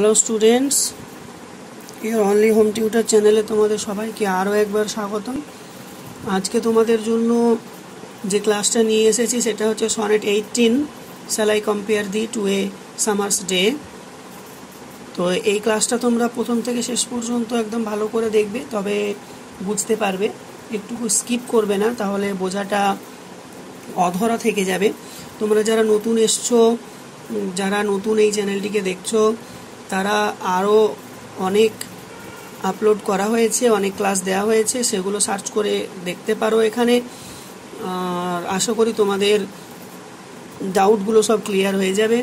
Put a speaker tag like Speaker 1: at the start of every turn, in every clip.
Speaker 1: Hello students your only home tutor চ্যানেলে তোমাদের সবাইকে আরও একবার স্বাগতম। আজকে তোমাদের জন্য যে ক্লাসটা নিয়ে এসেছি, সেটা হচ্ছে sonnet eighteen shall I compare thee to a summer's day তো এই ক্লাসটা তোমরা প্রথম থেকে শেষ পর্যন্ত একদম ভালো করে দেখবে, তবে বুঝতে পারবে। একটুকু স্কিপ করবে না, তাহলে বোঝাটা অধরা থেকে যাবে। তোমরা যারা নতুন এসছো, যারা নতুন এই চ্যানেলটিকে দেখছ তারা আরও অনেক আপলোড করা হয়েছে, অনেক ক্লাস দেওয়া হয়েছে, সেগুলো সার্চ করে দেখতে পারো এখানে। আর আশা করি তোমাদের ডাউটগুলো সব ক্লিয়ার হয়ে যাবে।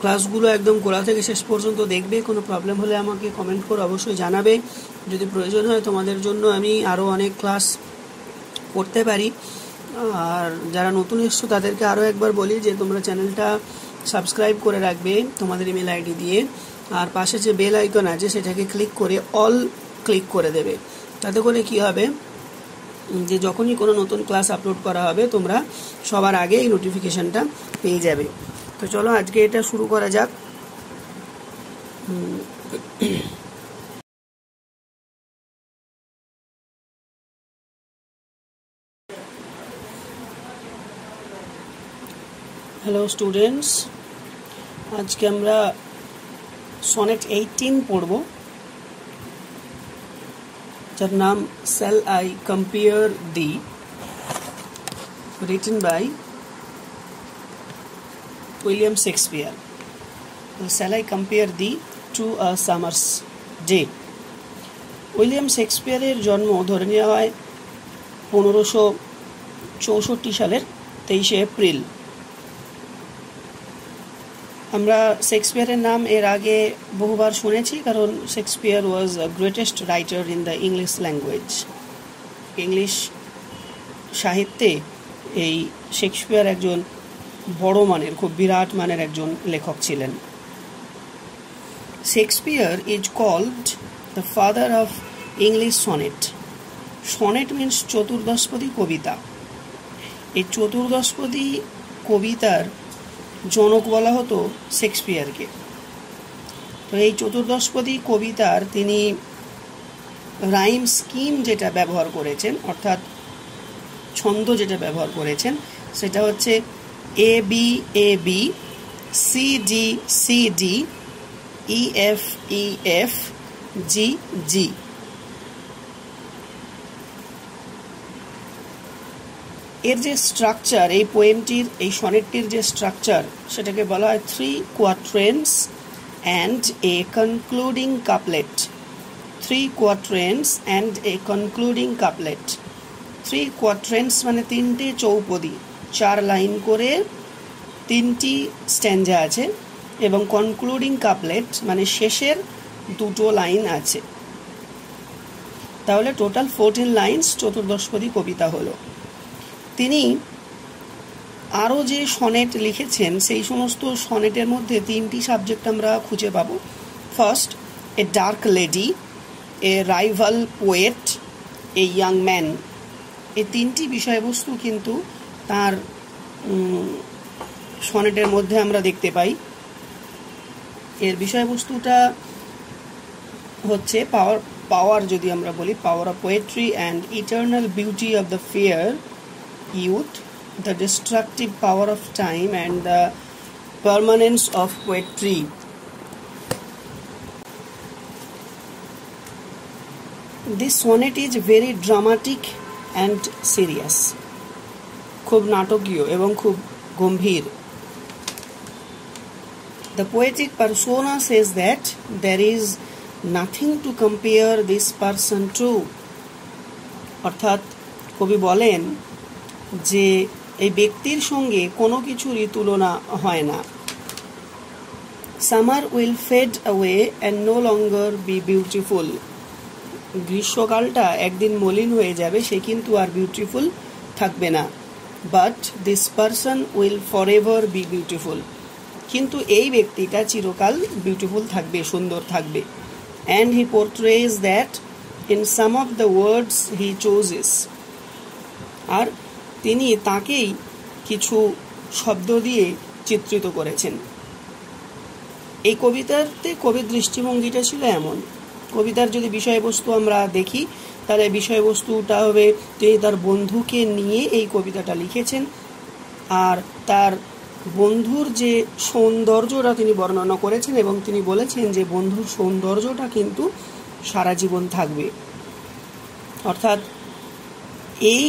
Speaker 1: ক্লাসগুলো একদম গোড়া থেকে শেষ পর্যন্ত দেখবে, কোনো প্রবলেম হলে আমাকে কমেন্ট করে অবশ্যই জানাবে। যদি প্রয়োজন হয় তোমাদের জন্য আমি আরও অনেক ক্লাস করতে পারি। আর যারা নতুন এসছো তাদেরকে আরও একবার বলি যে তোমরা চ্যানেলটা সাবস্ক্রাইব করে রাখবে তোমাদের ইমেল আইডি দিয়ে। আর পাশে যে বেল আইকন আছে, সেটাকে ক্লিক করে অল ক্লিক করে দেবে। তাতে করে কি হবে? যে যখনই কোনো নতুন ক্লাস আপলোড করা হবে, তোমরা সবার আগে এই নোটিফিকেশানটা পেয়ে যাবে। তো চলো, আজকে এটা শুরু করা যাক। হ্যালো স্টুডেন্টস আজকে আমরা সনেট এইটিন পড়ব, যার নাম shall I compare thee written by William Shakespeare. Shall I compare thee to a summer's day William শেক্সপিয়ারের জন্ম ধরে নেওয়া হয় পনেরোশো চৌষট্টি সালের তেইশে এপ্রিল। আমরা শেক্সপিয়ারের নাম এর আগে বহুবার শুনেছি, কারণ Shakespeare was greatest writer in the English language English সাহিত্যে এই শেক্সপিয়ার একজন বড় মানের, খুব বিরাট মানের একজন লেখক ছিলেন। Shakespeare is called the father of English sonnet sonnet means চতুর্দশপদী কবিতা। এই চতুর্দশপদী কবিতার জনক বলা হতো শেক্সপিয়ারকে। তো এই চতুর্দশপদী কবিতার তিনি রাইম স্কিম যেটা ব্যবহার করেছেন, অর্থাৎ ছন্দ যেটা ব্যবহার করেছেন, সেটা হচ্ছে A B A B, C D C D, E F E F, G G. এর যে স্ট্রাকচার এই পোয়েমটির এই সনেটটির যে স্ট্রাকচার সেটাকে বলা হয় three quatrains and a concluding couplet three quatrains and a concluding couplet three quatrains মানে তিনটে চৌপদী। চার লাইন করে তিনটি স্ট্যান্ডা আছে এবং কনক্লুডিং কাপলেট মানে শেষের দুটো লাইন আছে। তাহলে টোটাল ফোরটিন লাইন্স চতুর্দশপদী কবিতা হলো। তিনি আরও যে সনেট লিখেছেন, সেই সমস্ত সনেটের মধ্যে তিনটি সাবজেক্ট আমরা খুঁজে পাব। First, a dark lady, a rival poet, a young man. এই তিনটি বিষয়বস্তু কিন্তু তার সনেটের মধ্যে আমরা দেখতে পাই। এর বিষয়বস্তুটা হচ্ছে পাওয়ার পাওয়ার যদি আমরা বলি, power of poetry and eternal beauty of the fair. youth, the destructive power of time, and the permanence of poetry. This sonnet is very dramatic and serious. খুব নাটকীয় এবং খুব গম্ভীর The poetic persona says that there is nothing to compare this person to. অর্থাৎ কবি বলেন যে এই ব্যক্তির সঙ্গে কোনো কিছুরই তুলনা হয় না। Summer will fade away and no longer be beautiful গ্রীষ্মকালটা একদিন মলিন হয়ে যাবে, সে কিন্তু আর বিউটিফুল থাকবে না। But this person will for ever be beautiful কিন্তু এই ব্যক্তিটা চিরকাল বিউটিফুল থাকবে, সুন্দর থাকবে। And he portrays that in some of the words he chooses আর তিনি তাকেই কিছু শব্দ দিয়ে চিত্রিত করেছেন। এই কবিতাতে কবির দৃষ্টিভঙ্গিটা ছিল এমন। কবিতার যদি বিষয়বস্তু আমরা দেখি, তাহলে বিষয়বস্তুটা হবে তিনি তার বন্ধুকে নিয়ে এই কবিতাটা লিখেছেন আর তার বন্ধুর যে সৌন্দর্যটা তিনি বর্ণনা করেছেন এবং তিনি বলেছেন যে বন্ধুর সৌন্দর্যটা কিন্তু সারা জীবন থাকবে। অর্থাৎ এই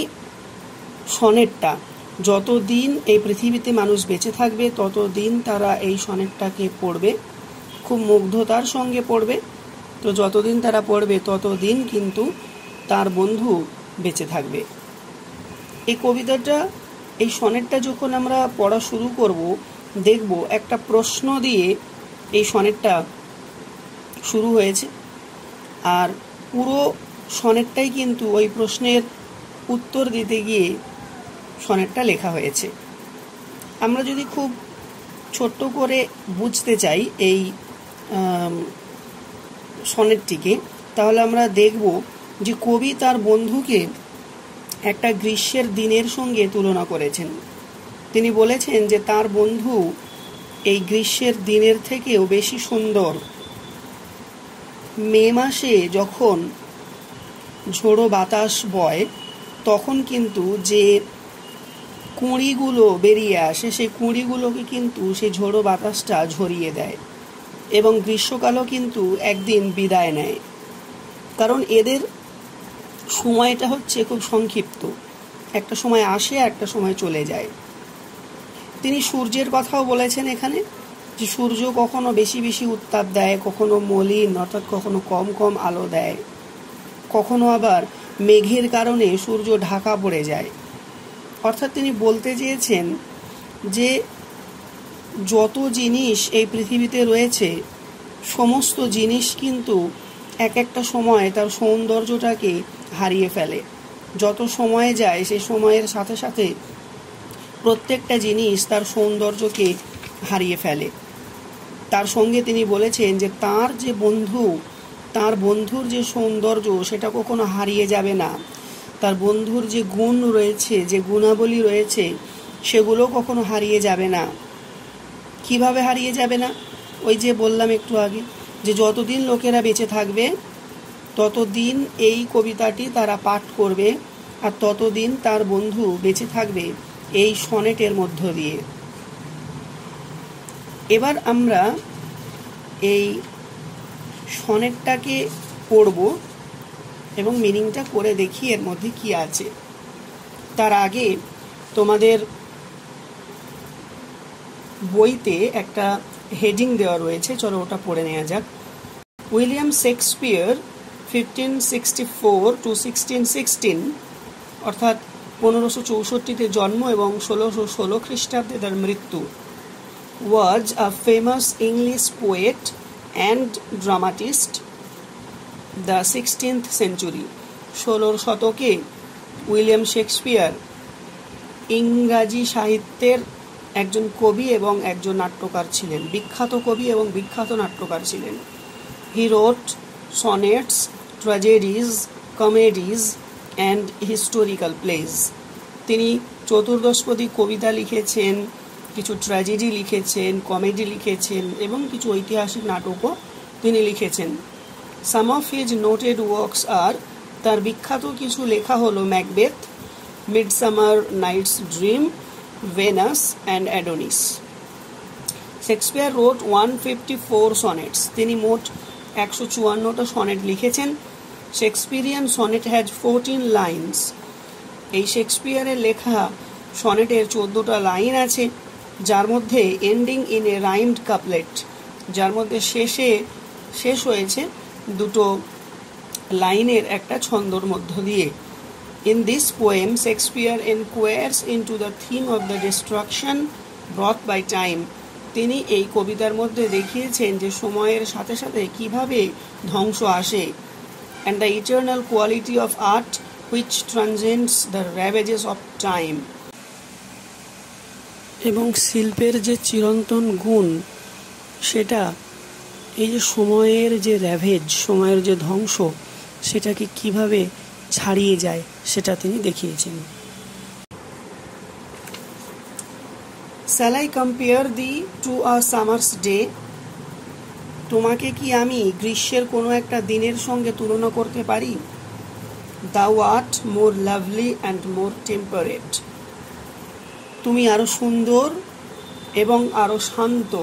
Speaker 1: সনেটটা। যতদিন এই পৃথিবীতে মানুষ বেঁচে থাকবে, ততদিন তারা এই সনেটটাকে পড়বে। খুব মুগ্ধতার সঙ্গে পড়বে। তো যতদিন তারা পড়বে, ততদিন কিন্তু তার বন্ধু বেঁচে থাকবে। এই কবিতাটা, এই সনেটটা যখন আমরা পড়া শুরু করব, দেখব একটা প্রশ্ন দিয়ে এই সনেটটা শুরু হয়েছে। আর পুরো সনেটটাই কিন্তু ওই প্রশ্নের উত্তর দিতে গিয়ে সনেটটা লেখা হয়েছে। আমরা যদি খুব ছোট্ট করে বুঝতে চাই এই সনেটটিকে, তাহলে আমরা দেখব যে কবি তার বন্ধুকে একটা গ্রীষ্মের দিনের সঙ্গে তুলনা করেছেন। তিনি বলেছেন যে তার বন্ধু এই গ্রীষ্মের দিনের থেকেও বেশি সুন্দর। মে মাসে যখন ঝোড়ো বাতাস বয়, তখন কিন্তু যে কুঁড়িগুলো বেরিয়ে আসে, সেই কুঁড়িগুলোকে কিন্তু সেই ঝোড়ো বাতাসটা ঝরিয়ে দেয় এবং গ্রীষ্মকালও কিন্তু একদিন বিদায় নেয়। কারণ এদের সময়টা হচ্ছে খুব সংক্ষিপ্ত। একটা সময় আসে, একটা সময় চলে যায়। তিনি সূর্যের কথাও বলেছেন এখানে যে সূর্য কখনো বেশি বেশি উত্তাপ দেয়, কখনো মলিন, অর্থাৎ কখনো কম কম আলো দেয়। কখনো আবার মেঘের কারণে সূর্য ঢাকা পড়ে যায়। অর্থাৎ তিনি বলতে চেয়েছেন যে যত জিনিস এই পৃথিবীতে রয়েছে, সমস্ত জিনিস কিন্তু এক একটা সময় তার সৌন্দর্যটাকে হারিয়ে ফেলে। যত সময় যায় সেই সময়ের সাথে সাথে প্রত্যেকটা জিনিস তার সৌন্দর্যকে হারিয়ে ফেলে। তার সঙ্গে তিনি বলেছেন যে তার যে বন্ধু, তার বন্ধুর যে সৌন্দর্য, সেটা কখনো হারিয়ে যাবে না। তার বন্ধুর যে গুণ রয়েছে, যে গুণাবলী রয়েছে, সেগুলো কখনো হারিয়ে যাবে না। কীভাবে হারিয়ে যাবে না? ওই যে বললাম একটু আগে, যে যতদিন লোকেরা বেঁচে থাকবে, ততদিন এই কবিতাটি তারা পাঠ করবে আর ততদিন তার বন্ধু বেঁচে থাকবে এই সনেটের মধ্য দিয়ে। এবার আমরা এই সনেটটাকে পড়ব। এবং মিনিংটা করে দেখি এর মধ্যে কি আছে। তার আগে তোমাদের বইতে একটা হেডিং দেওয়া রয়েছে, চলো ওটা পড়ে নেওয়া যাক। William Shakespeare fifteen sixty four to sixteen sixteen, অর্থাৎ পনেরোশো চৌষট্টিতে জন্ম এবং ষোলোশো ষোলো খ্রিস্টাব্দে তার মৃত্যু। Was a famous English poet and dramatist the sixteenth century, ষোলোর শতকে উইলিয়াম শেক্সপিয়ার ইংরাজি সাহিত্যের একজন কবি এবং একজন নাট্যকার ছিলেন, বিখ্যাত কবি এবং বিখ্যাত নাট্যকার ছিলেন। He wrote sonnets tragedies comedies and historical plays তিনি চতুর্দশপদী কবিতা লিখেছেন, কিছু ট্র্যাজেডি লিখেছেন কমেডি লিখেছেন এবং কিছু ঐতিহাসিক নাটকও তিনি লিখেছেন। Some of his noted works আর তার বিখ্যাত কিছু লেখা হলো Macbeth Midsummer Night's Dream Venus and Adonis Shakespeare wrote one fifty four sonnets তিনি মোট একশো চুয়ান্নটা সনেট লিখেছেন। Shakespearean sonnet has fourteen lines এই শেক্সপিয়ারের লেখা সনেটের চোদ্দোটা লাইন আছে, যার মধ্যে ending in a rhymed couplet যার মধ্যে শেষে, শেষ হয়েছে দুটো লাইনের একটা ছন্দর মধ্য দিয়ে। In this poem Shakespeare enquires into the theme of the destruction brought by time তিনি এই কবিতার মধ্যে দেখিয়েছেন যে সময়ের সাথে সাথে কীভাবে ধ্বংস আসে and the eternal quality of art which transcends the ravages of time এবং শিল্পের যে চিরন্তন গুণ, সেটা এই যে সময়ের যে র্যাভেজ সময়ের যে ধ্বংস, সেটাকে কীভাবে ছাড়িয়ে যায়, সেটা তিনি দেখিয়েছেন। I compare thee to a summer's day? তোমাকে কি আমি গ্রীষ্মের কোনো একটা দিনের সঙ্গে তুলনা করতে পারি? Thou art more lovely and more temperate তুমি আরও সুন্দর এবং আরও শান্ত।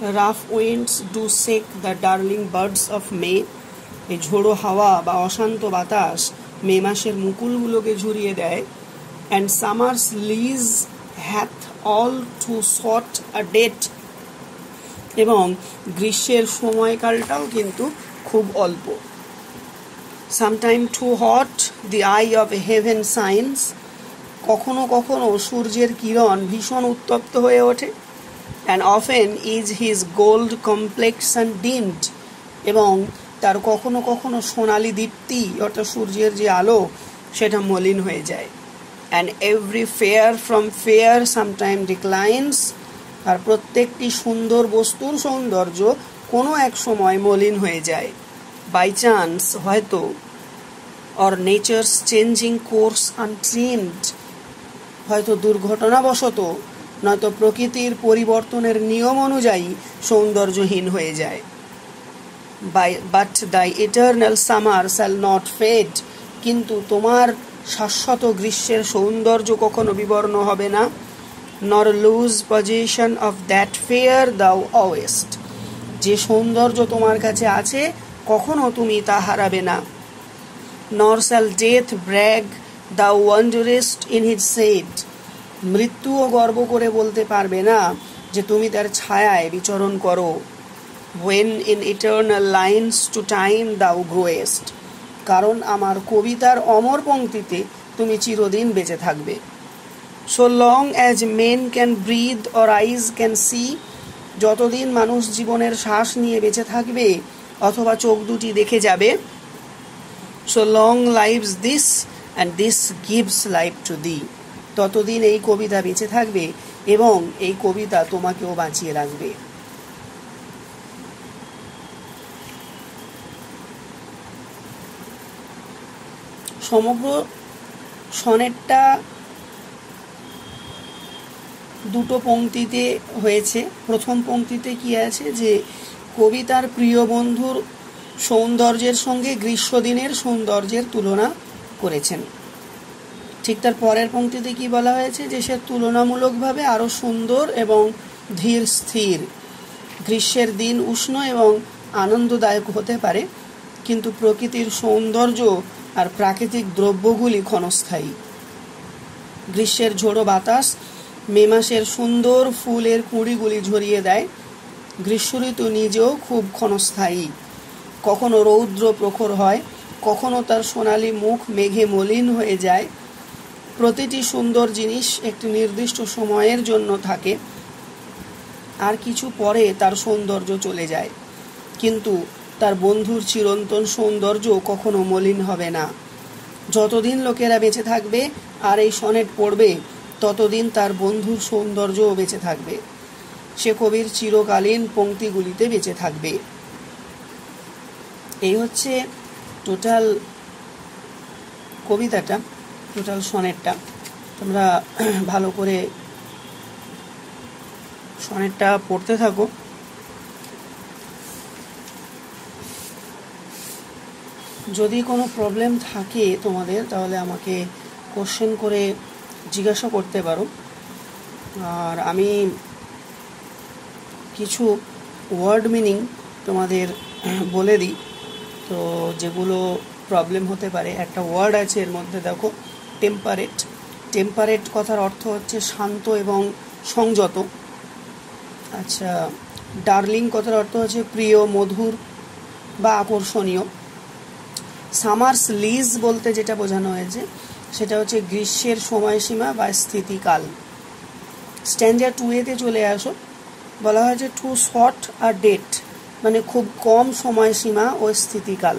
Speaker 1: Rough winds do shake the darling buds of May. এই ঝোড়ো হাওয়া বা অশান্ত বাতাস মে মাসের মুকুলগুলোকে ঝুরিয়ে দেয়। And summer's lease hath all too short a date এবং গ্রীষ্মের সময়কালটাও কিন্তু খুব অল্প। Sometime too hot the eye of heaven shines কখনো কখনো সূর্যের কিরণ ভীষণ উত্তপ্ত হয়ে ওঠে। And often is his gold complexion dimmed এবং তার কখনো কখনো সোনালি দীপ্তি, অর্থাৎ সূর্যের যে আলো, সেটা মলিন হয়ে যায়। And every fair from fair sometime declines আর প্রত্যেকটি সুন্দর বস্তুর সৌন্দর্য কোনো এক সময় মলিন হয়ে যায়। বাই চান্স হয়তো or nature's changing course untrimmed হয়তো দুর্ঘটনাবশত নয়তো প্রকৃতির পরিবর্তনের নিয়ম অনুযায়ী সৌন্দর্যহীন হয়ে যায়। By but thy eternal summer shall not fade কিন্তু তোমার শাশ্বত গ্রীষ্মের সৌন্দর্য কখনো বিবর্ণ হবে না nor lose possession of that fair thou owest যে সৌন্দর্য তোমার কাছে আছে, কখনো তুমি তা হারাবে না। Nor shall death brag the wanderest in his shade মৃত্যুও গর্ব করে বলতে পারবে না যে তুমি তার ছায়ায় বিচরণ করো। When in eternal lines to time thou growest কারণ আমার কবিতার অমর পঙ্ক্তিতে তুমি চিরদিন বেঁচে থাকবে। So long as men can breathe or eyes can see যতদিন মানুষ জীবনের শ্বাস নিয়ে বেঁচে থাকবে অথবা চোখ দুটি দেখে যাবে so long lives this and this gives life to thee ততদিন এই কবিতা বেঁচে থাকবে এবং এই কবিতা তোমাকেও বাঁচিয়ে রাখবে। সমগ্র সনেটটা দুটো পংক্তিতে হয়েছে। প্রথম পংক্তিতে কি আছে যে, কবিতার প্রিয় বন্ধুর সৌন্দর্যের সঙ্গে গ্রীষ্মদিনের সৌন্দর্যের তুলনা করেছেন। ঠিক তার পরের পংক্তিতে কি বলা হয়েছে? যে সে তুলনামূলকভাবে আরও সুন্দর এবং ধীর, স্থির। গ্রীষ্মের দিন উষ্ণ এবং আনন্দদায়ক হতে পারে, কিন্তু প্রকৃতির সৌন্দর্য আর প্রাকৃতিক দ্রব্যগুলি ক্ষণস্থায়ী। গ্রীষ্মের ঝোড়ো বাতাস মে মাসের সুন্দর ফুলের কুঁড়িগুলি ঝরিয়ে দেয়। গ্রীষ্ম ঋতু নিজেও খুব ক্ষণস্থায়ী। কখনো রৌদ্র প্রখর হয়, কখনো তার সোনালি মুখ মেঘে মলিন হয়ে যায় প্রতিটি সুন্দর জিনিস একটি নির্দিষ্ট সময়ের জন্য থাকে। আর কিছু পরে তার সৌন্দর্য চলে যায়। কিন্তু তার বন্ধুর চিরন্তন সৌন্দর্য কখনো মলিন হবে না। যতদিন লোকেরা বেঁচে থাকবে আর এই সনেট পড়বে, ততদিন তার বন্ধুর সৌন্দর্যও বেঁচে থাকবে। সে কবির চিরকালীন পংক্তিগুলিতে বেঁচে থাকবে। এই হচ্ছে টোটাল কবিতাটা। টোটাল সনেটটা তোমরা ভালো করে সনেটটা পড়তে থাকো। যদি কোনো প্রবলেম থাকে তোমাদের, তাহলে আমাকে কোশ্চেন করে জিজ্ঞাসা করতে পারো। আর আমি কিছু ওয়ার্ড মিনিং তোমাদের বলে দিই। তো যেগুলো প্রবলেম হতে পারে, একটা ওয়ার্ড আছে এর মধ্যে দেখো। টেম্পারেট টেম্পারেট কথার অর্থ হচ্ছে শান্ত এবং সংযত। আচ্ছা ডার্লিং কথার অর্থ হচ্ছে প্রিয়, মধুর বা আকর্ষণীয়। সামার্স লিজ বলতে যেটা বোঝানো হয়েছে, সেটা হচ্ছে গ্রীষ্মের সময়সীমা বা স্থিতিকাল। স্ট্যান্ডার টু এতে চলে আসো। বলা হয়েছে টু শর্ট আর ডেট মানে খুব কম সময়সীমা ও স্থিতিকাল।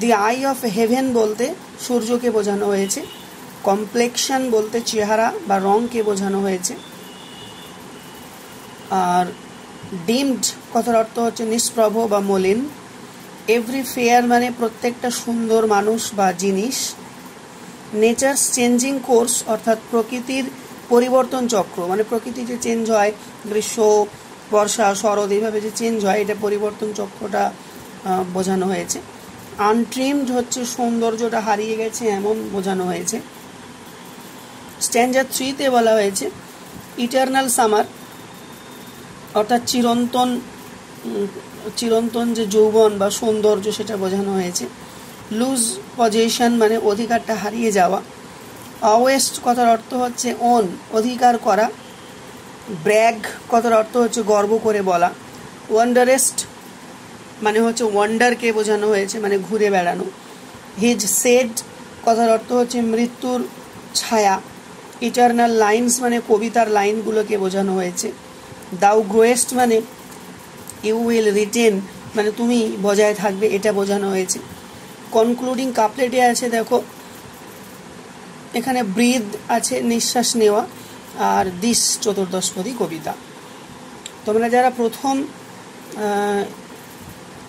Speaker 1: দি আই অফ হেভেন বলতে সূর্যকে বোঝানো হয়েছে কমপ্লেকশন বলতে চেহারা বা রংকে বোঝানো হয়েছে। আর ডিমড কথার অর্থ হচ্ছে নিষ্প্রভ বা মলিন। এভরি ফেয়ার মানে প্রত্যেকটা সুন্দর মানুষ বা জিনিস। নেচার্স চেঞ্জিং কোর্স অর্থাৎ প্রকৃতির পরিবর্তন চক্র মানে প্রকৃতি যে চেঞ্জ হয়, গ্রীষ্ম, বর্ষা, শরৎ, এইভাবে যে চেঞ্জ হয়, এটা পরিবর্তন চক্রটা বোঝানো হয়েছে। আনট্রিমড হচ্ছে সৌন্দর্যটা হারিয়ে গেছে, এমন বোঝানো হয়েছে। স্ট্যান্ডার থ্রিতে বলা হয়েছে, ইটারনাল সামার অর্থাৎ চিরন্তন চিরন্তন যে যৌবন বা সৌন্দর্য সেটা বোঝানো হয়েছে। লুজ পজিশন মানে অধিকারটা হারিয়ে যাওয়া। অওয়েস্ট কথার অর্থ হচ্ছে ওন অধিকার করা। ব্র্যাগ কথার অর্থ হচ্ছে গর্ব করে বলা। ওয়ান্ডারেস্ট মানে হচ্ছে ওয়ান্ডারকে বোঝানো হয়েছে মানে ঘুরে বেড়ানো। হিজ সেড কথার অর্থ হচ্ছে মৃত্যুর ছায়া। ইটারনাল লাইন্স মানে কবিতার লাইনগুলোকে বোঝানো হয়েছে। দাউ গ্রোয়েস্ট মানে ইউ উইল রিটেন মানে তুমি বজায় থাকবে, এটা বোঝানো হয়েছে। কনক্লুডিং কাপলেটে আছে, দেখো, এখানে ব্রিদ আছে, নিঃশ্বাস নেওয়া, আর দিস চতুর্দশপদী কবিতা। তোমরা যারা প্রথম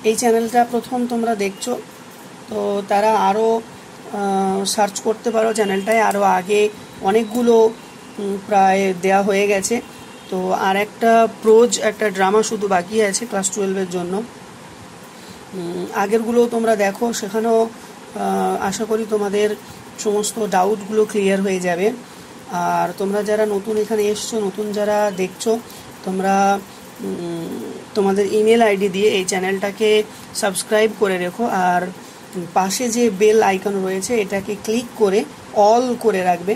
Speaker 1: এই চ্যানেলটা প্রথম তোমরা দেখছ। তো তারা আরও সার্চ করতে পারো চ্যানেলটায় আরও আগে অনেকগুলো প্রায় দেয়া হয়ে গেছে। তো আর একটা প্রোজ একটা ড্রামা শুধু বাকি আছে ক্লাস টুয়েলভের জন্য। উম, আগেরগুলোও তোমরা দেখো। সেখানেও আশা করি তোমাদের সমস্ত ডাউটগুলো ক্লিয়ার হয়ে যাবে। আর তোমরা যারা নতুন এখানে এসছো নতুন যারা দেখছ তোমরা তোমাদের ইমেল আইডি দিয়ে এই চ্যানেলটাকে সাবস্ক্রাইব করে রেখো। আর পাশে যে বেল আইকন রয়েছে, এটাকে ক্লিক করে অল করে রাখবে।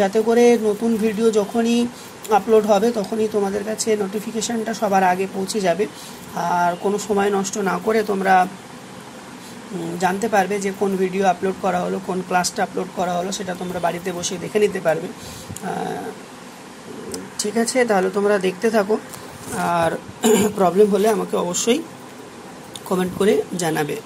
Speaker 1: যাতে করে নতুন ভিডিও যখনই আপলোড হবে, তখনই তোমাদের কাছে নোটিফিকেশানটা সবার আগে পৌঁছে যাবে। আর কোনো সময় নষ্ট না করে তোমরা জানতে পারবে যে কোন ভিডিও আপলোড করা হলো, কোন ক্লাসটা আপলোড করা হলো, সেটা তোমরা বাড়িতে বসে দেখে নিতে পারবে। ঠিক আছে, তাহলে তোমরা দেখতে থাকো। আর প্রবলেম হলে আমাকে অবশ্যই কমেন্ট করে জানাবে।